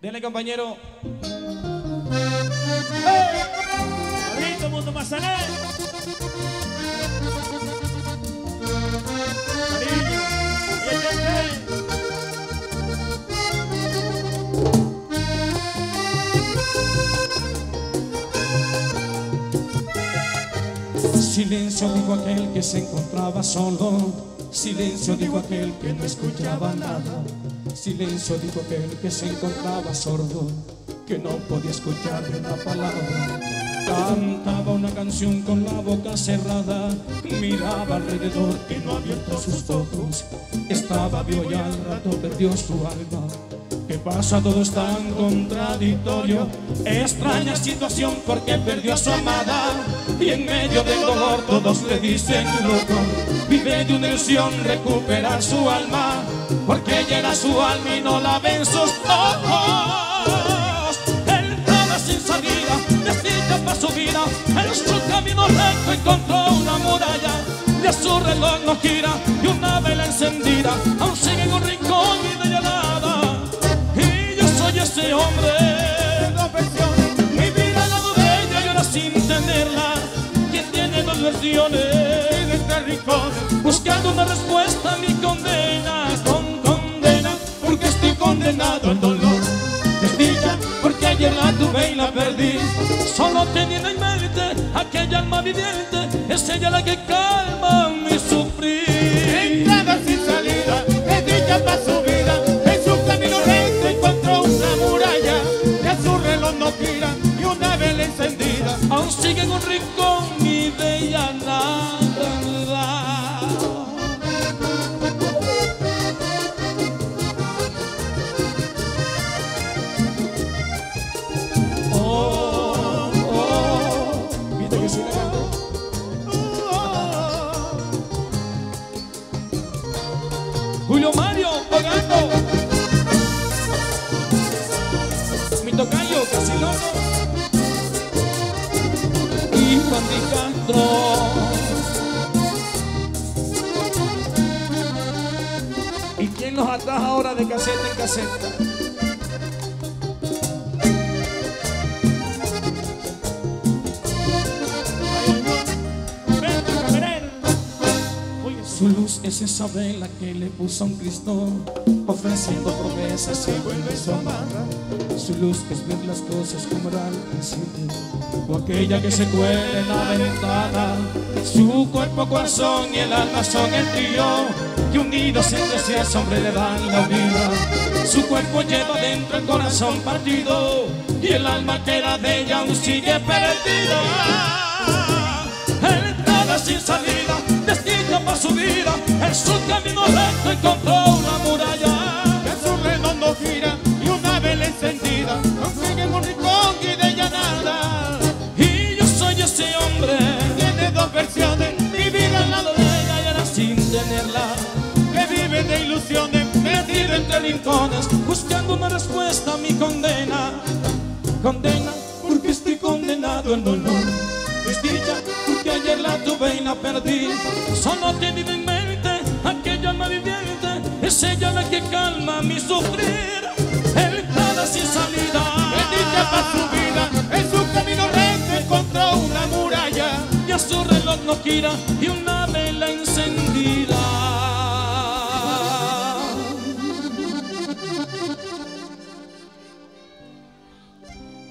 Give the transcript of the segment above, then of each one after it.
Dele, compañero. Mundo. Silencio dijo aquel que se encontraba solo. Silencio dijo aquel que no escuchaba nada. Silencio dijo aquel que se encontraba sordo, que no podía escuchar una palabra. Cantaba una canción con la boca cerrada, miraba alrededor y no abierto sus ojos. Estaba vivo y al rato perdió su alma. ¿Qué pasa? Todo es tan contradictorio. Extraña situación porque perdió a su amada. Y en medio del dolor todos le dicen loco. Vive de una ilusión recuperar su alma. Porque ella era su alma y no la ven sus ojos. Estaba sin salida, desdicha para su vida. En su camino recto encontró una muralla. De su reloj no gira tenerla. Quien tiene dos versiones de este rincón. Buscando una respuesta a mi condena. Con condena, porque estoy condenado al dolor. Desdicha, porque ayer la tuve y la perdí. Solo teniendo en mente aquella alma viviente. Es ella la que calma Julio Mario pagando. Mi tocayo, casi loco y Juan Castro. ¿Y quién los ataja ahora de caseta en caseta? Es esa vela que le puso a un Cristo, ofreciendo promesas y vuelve su amada. Su luz es ver las cosas como era al principio, o aquella que se cuela en la ventana. Su cuerpo, corazón y el alma son el tío, que unidos entre sí a ese hombre le dan la vida. Su cuerpo lleva dentro el corazón partido, y el alma que era de ella aún sigue perdida. Entrada sin salida, destino para su vida. En su camino recto encontró una muralla. Ya su reloj no gira y una vela encendida. No sigue en un rincón y de ella nada. Y yo soy ese hombre, Tiene dos versiones, mi vida al lado de ella. y ahora sin tenerla, Que vive de ilusiones, metido entre rincones, buscando una respuesta a mi condena. Condena, porque estoy condenado al dolor. Desdicha, porque ayer la tuve y la perdí. Solo tenido Es ella la que calma mi sufrir. Entrada sin salida. Desdicha para su vida, en su camino recto encontró una muralla. Ya su reloj no gira y una vela encendida.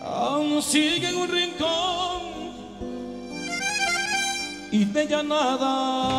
Aún sigue en un rincón y de ella nada.